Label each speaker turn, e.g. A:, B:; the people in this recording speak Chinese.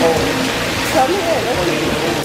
A: 什么？